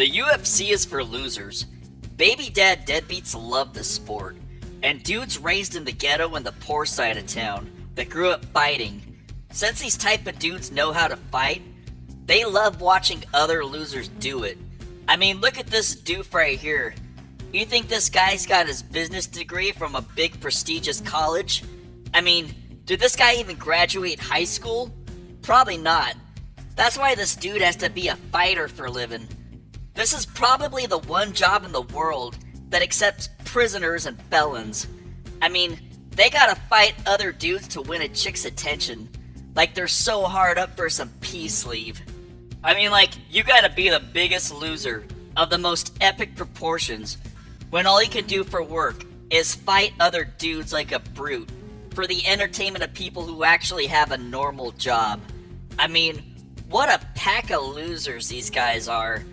The UFC is for losers. Baby dad deadbeats love the sport. And dudes raised in the ghetto and the poor side of town that grew up fighting. Since these type of dudes know how to fight, they love watching other losers do it. I mean, look at this doof right here. You think this guy's got his business degree from a big prestigious college? I mean, did this guy even graduate high school? Probably not. That's why this dude has to be a fighter for a living. This is probably the one job in the world that accepts prisoners and felons. I mean, they gotta fight other dudes to win a chick's attention. Like they're so hard up for some peace leave. I mean, like, you gotta be the biggest loser of the most epic proportions when all you can do for work is fight other dudes like a brute for the entertainment of people who actually have a normal job. I mean, what a pack of losers these guys are.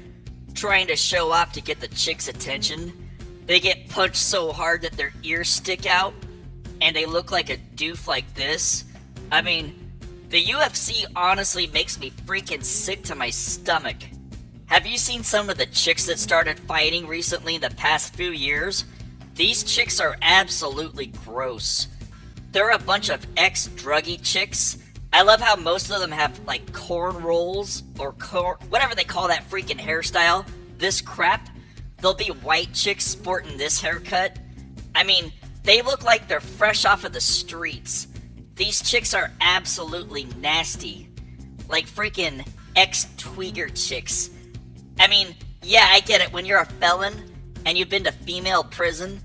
Trying to show off to get the chick's attention. They get punched so hard that their ears stick out, and they look like a doof like this. I mean, the UFC honestly makes me freaking sick to my stomach. Have you seen some of the chicks that started fighting recently in the past few years? These chicks are absolutely gross. They're a bunch of ex druggy chicks I love how most of them have like corn rolls or cor- whatever they call that freaking hairstyle. This crap. They'll be white chicks sporting this haircut. I mean, they look like they're fresh off of the streets. These chicks are absolutely nasty. Like freaking ex Tweaker chicks. I mean, yeah, I get it. When you're a felon and you've been to female prison,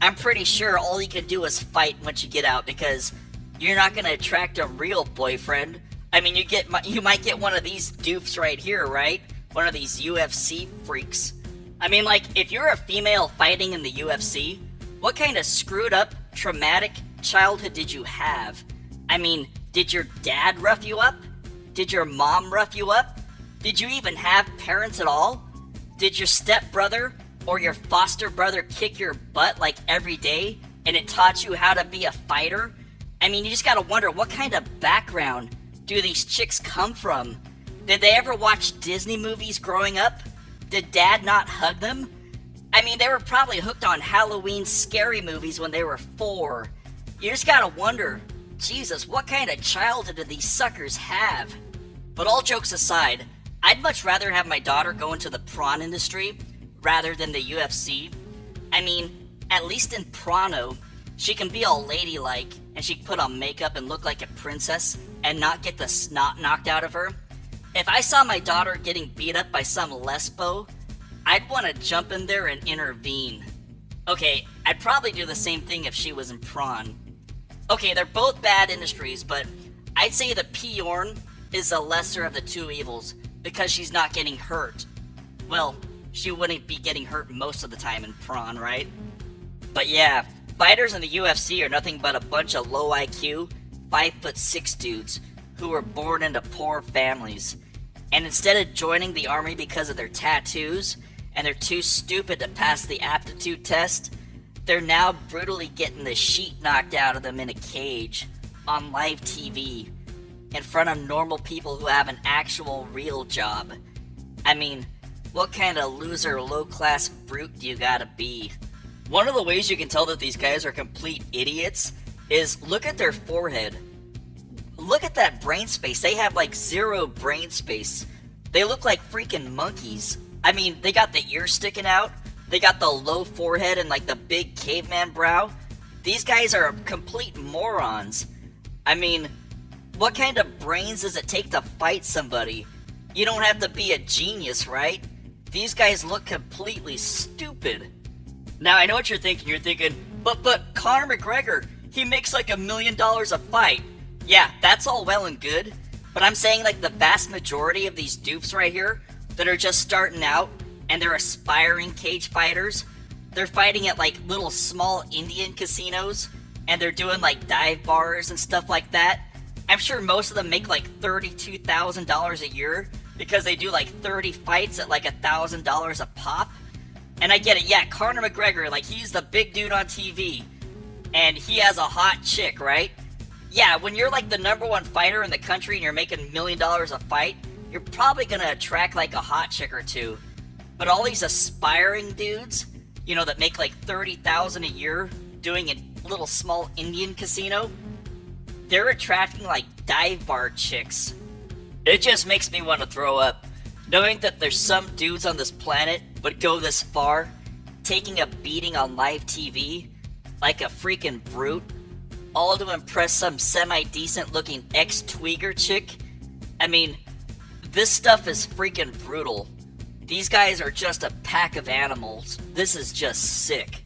I'm pretty sure all you can do is fight once you get out because you're not going to attract a real boyfriend. I mean, you get you might get one of these doofs right here, right? One of these UFC freaks. I mean, like if you're a female fighting in the UFC, what kind of screwed up, traumatic childhood did you have? I mean, did your dad rough you up? Did your mom rough you up? Did you even have parents at all? Did your stepbrother or your foster brother kick your butt like every day and it taught you how to be a fighter I mean, you just gotta wonder what kind of background do these chicks come from? Did they ever watch Disney movies growing up? Did dad not hug them? I mean, they were probably hooked on Halloween scary movies when they were four. You just gotta wonder, Jesus, what kind of childhood did these suckers have? But all jokes aside, I'd much rather have my daughter go into the prawn industry rather than the UFC. I mean, at least in Prano, she can be all ladylike and she can put on makeup and look like a princess and not get the snot knocked out of her. If I saw my daughter getting beat up by some lesbo, I'd want to jump in there and intervene. Okay, I'd probably do the same thing if she was in prawn. Okay, they're both bad industries, but I'd say the Piorn is the lesser of the two evils because she's not getting hurt. Well, she wouldn't be getting hurt most of the time in prawn, right? But yeah, Fighters in the UFC are nothing but a bunch of low IQ, 5 foot 6 dudes who were born into poor families. And instead of joining the army because of their tattoos and they're too stupid to pass the aptitude test, they're now brutally getting the sheet knocked out of them in a cage on live TV in front of normal people who have an actual real job. I mean, what kind of loser, low class brute do you gotta be? One of the ways you can tell that these guys are complete idiots is look at their forehead. Look at that brain space. They have like zero brain space. They look like freaking monkeys. I mean, they got the ears sticking out. They got the low forehead and like the big caveman brow. These guys are complete morons. I mean, what kind of brains does it take to fight somebody? You don't have to be a genius, right? These guys look completely stupid. Now I know what you're thinking. You're thinking, but but Conor McGregor, he makes like a million dollars a fight. Yeah, that's all well and good, but I'm saying like the vast majority of these dupes right here that are just starting out and they're aspiring cage fighters, they're fighting at like little small Indian casinos and they're doing like dive bars and stuff like that. I'm sure most of them make like $32,000 a year because they do like 30 fights at like $1,000 a pop. And I get it, yeah, Conor McGregor, like he's the big dude on TV, and he has a hot chick, right? Yeah, when you're like the number one fighter in the country and you're making a million dollars a fight, you're probably gonna attract like a hot chick or two. But all these aspiring dudes, you know, that make like 30,000 a year doing a little small Indian casino, they're attracting like dive bar chicks. It just makes me want to throw up. Knowing that there's some dudes on this planet would go this far, taking a beating on live TV like a freaking brute, all to impress some semi decent looking ex Tweaker chick. I mean, this stuff is freaking brutal. These guys are just a pack of animals. This is just sick.